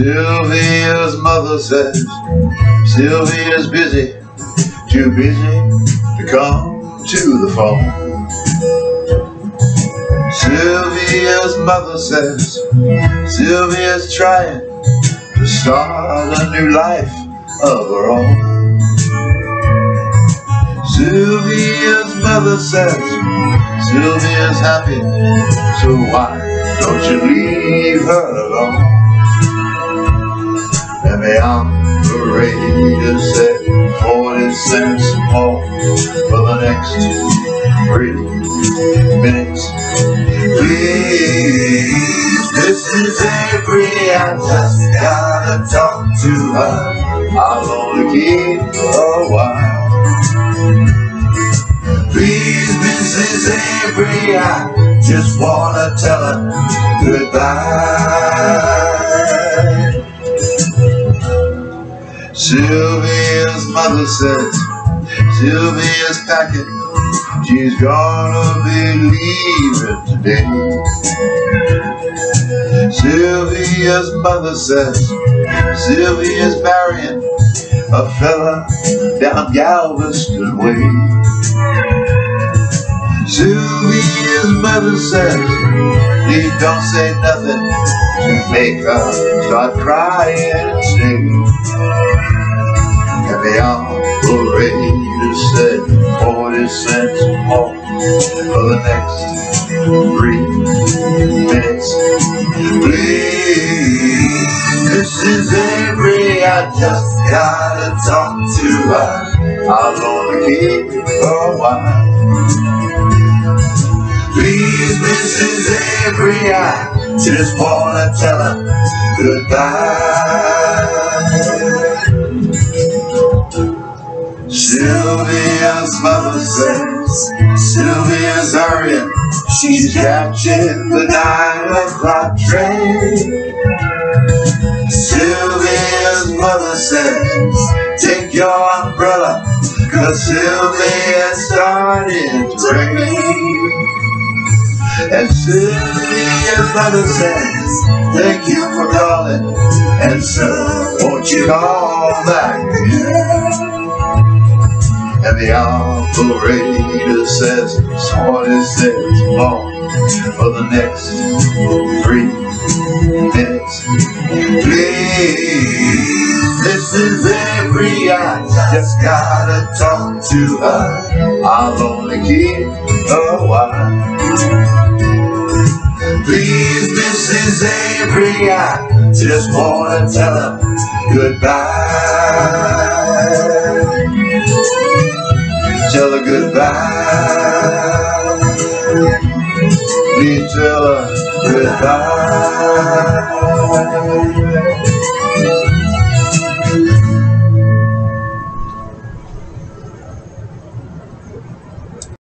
Sylvia's mother says Sylvia's busy, too busy to come to the phone. Sylvia's mother says Sylvia's trying to start a new life of her own. Sylvia's mother says Sylvia's happy, so why don't you leave her alone? The operator said 40 cents more for the next three minutes. Please, Mrs. Avery, I just gotta talk to her. I'll only keep her a while. Please, Mrs. Avery, I just wanna tell her goodbye. Sylvia's mother says Sylvia's packing. She's gonna be leaving today. Sylvia's mother says Sylvia's marrying a fella down Galveston way. Sylvia's mother says, please don't say nothing to make her start crying and. Operator said 40 cents more for the next three minutes. Please, Mrs. Avery, I just gotta talk to her. I'll only keep you for a while. Please, Mrs. Avery, I just wanna tell her goodbye. Sylvia's mother says Sylvia's hurrying. She's catching the nine o'clock train. Sylvia's mother says, take your umbrella, cause Sylvia's starting to rain. And Sylvia's mother says, thank you for calling, and sir, won't you call back? And the operator says, 40 cents more for the next three minutes. Please, Mrs. Avery I just gotta talk to her. I'll only keep a while. Please, Mrs. Avery, I just wanna tell her goodbye. Tell her goodbye. Please tell her goodbye.